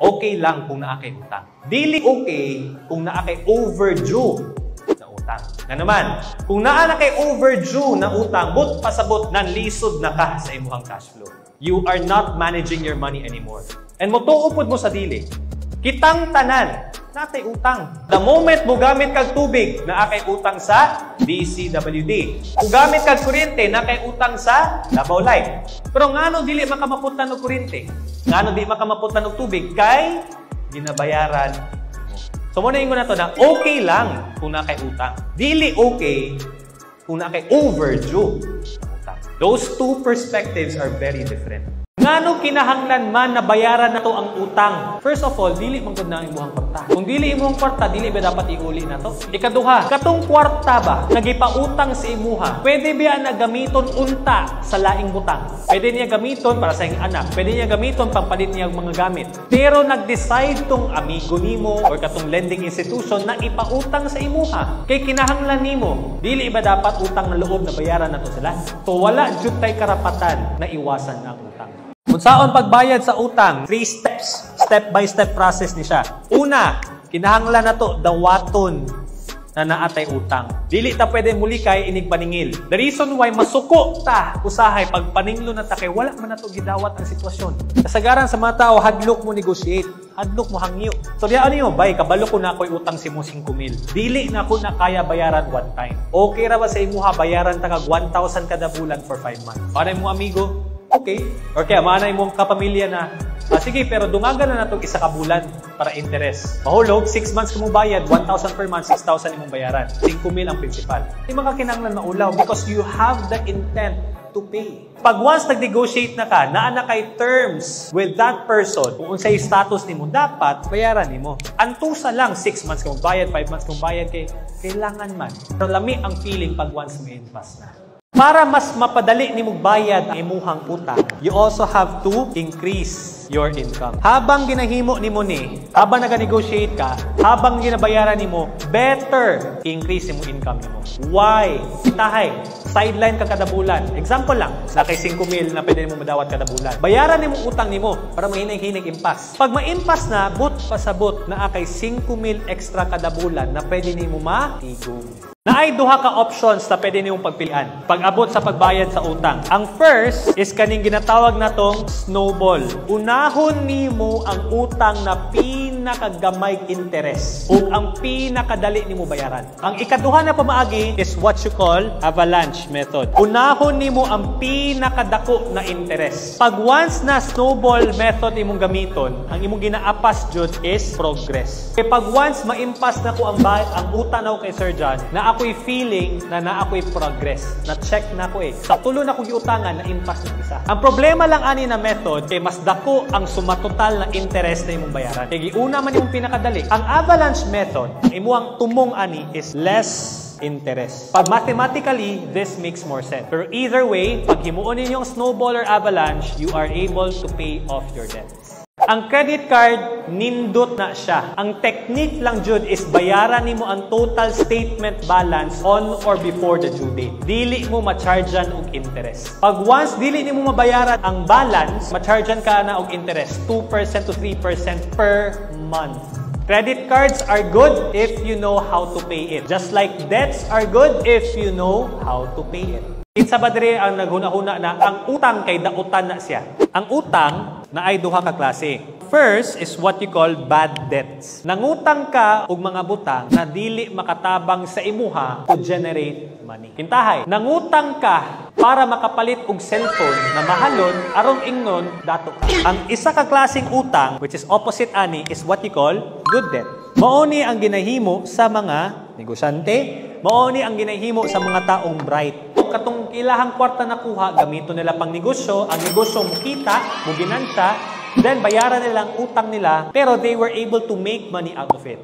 Okay lang kung naa kay utang. Dili okay kung naa kay overdue na utang. Na naman, kung naa na kay overdue na utang, but pasabot ng lisod na ka sa imuhang cash flow. You are not managing your money anymore. And motuupod mo sa dili, kitang tanan, natay utang. The moment mo gamit kag tubig, na kay utang sa DCWD. Kung gamit kag kuryente, na kay utang sa Davao Light. Pero ngano dili makamaputan og kuryente? Ngano di makamaputan og tubig? Kay ginabayaran mo. So muna mo na to na okay lang kung na kay utang. Dili okay kung na kay overdue. Those two perspectives are very different. Ngano kinahanglan man na bayaran na to ang utang? First of all, dili man gud na imong kwarta. Kung dili imong kwarta, dili ba dapat iuli na to? Ikaduha, katong kwarta ba nagipautang sa imuha? Pwede ba na gamiton unta sa laing butang? Pwede niya gamiton para sa iyong anak. Pwede niya gamiton pampalit niya ang mga gamit. Pero nag-decide tong amigo nimo or katong lending institution na ipautang sa imuha. Kay kinahanglan nimo, dili ba dapat utang na loob na bayaran na to sila? So wala jud tay karapatan na iwasan ang utang. Kung saan pagbayad sa utang, three steps. Step by step process ni siya. Una, kinahanglan na to dawaton na naatay utang. Dili ta pwede muli kay inig paningil. The reason why masuko ta usahay pag paninglo na ta kay wala man na to gidawat ang sitwasyon. Kasagaran sa mga tao hadlok mo negotiate, hadlok mo hangyo. So diyan niyo, bay kabalo ko na ako'y utang si mo 5 mil. Dili na ko na kaya bayaran one time. Okay ra ba sa imuha bayaran ta kag 1,000 kada bulan for 5 months? Para mo amigo, okay. Or kaya manay mong kapamilya na, ah, sige, pero dungagan na natong isa ka bulan para interest. Mahulog, 6 months mo bayad, 1,000 per month, 6,000 imong bayaran. 5 mil ang principal. Hindi makakinanglan maulaw because you have the intent to pay. Pag once nag-negotiate na ka, naa na kay terms with that person, kung unsay status nimo dapat, bayaran nimo. Antusa lang, 6 months ka bayad, 5 months ka bayad, kay kailangan man. Pero lami ang feeling pag once may invest na. Para mas mapadali ni bayad ang imuhang utang, you also have to increase your income. Habang ginahimo ni mo ni, habang nag-negotiate ka, habang ginabayaran ni mo, better increase mo income ni mo. Why? Tahay, sideline ka kada bulan. Example lang, na kay 5 mil na pwede mo madawat kada bulan. Bayaran ni mo utang ni mo para mahinig-hinig impas. Pag ma-impas na, but pasabot na kay 5 mil extra kada bulan na pwede ni mo matigom. Naay duha ka options na pwede niyong pagpilian. Pag-abot sa pagbayad sa utang. Ang first is kaning ginatawag natong snowball. Unahon nimo ang utang na pinakagamay interest ug ang pinakadali nimo bayaran. Ang ikaduha na pamaagi is what you call avalanche method. Unahon nimo ang pinakadako na interest. Pag once na snowball method imong gamiton, ang imong ginaapas jud is progress. Kay pag once maimpas na ko ang bayad, ang utang na ko kay Sir John, na ako'y feeling na na ako'y progress. Na-check na ko eh. Sa tulo na kong giutangan, na-impass ng isa. Ang problema lang ani na method, kay mas dako ang sumatotal na interest na imong bayaran. Kaya giuna man yung pinakadali. Ang avalanche method, imo ang tumong ani is less interest. Pag mathematically, this makes more sense. Pero either way, pag himuon ninyo ang snowball or avalanche, you are able to pay off your debts. Ang credit card, nindot na siya. Ang technique lang jud is bayaran nimo ang total statement balance on or before the due date. Dili mo ma-chargean og interest. Pag once dili nimo mabayaran ang balance, ma-chargean ka na og interest 2% to 3% per month. Credit cards are good if you know how to pay it. Just like debts are good if you know how to pay it. Kinsa ba ang naghuna-huna na ang utang kay dautan na siya? Ang utang na ay duha ka klase. First is what you call bad debts. Nangutang ka og mga butang na dili makatabang sa imuha to generate money. Kintahay, nangutang ka para makapalit og cellphone na mahalon aron ingnon dato ka. Ang isa ka klaseng utang which is opposite ani is what you call good debt. Mao ni ang ginahimo sa mga negosyante, mao ni ang ginahimo sa mga taong bright katong ilahang kwarta nakuha, gamito nila pang negosyo, ang negosyo mo kita, mo ginansa, then bayaran nila ang utang nila, pero they were able to make money out of it.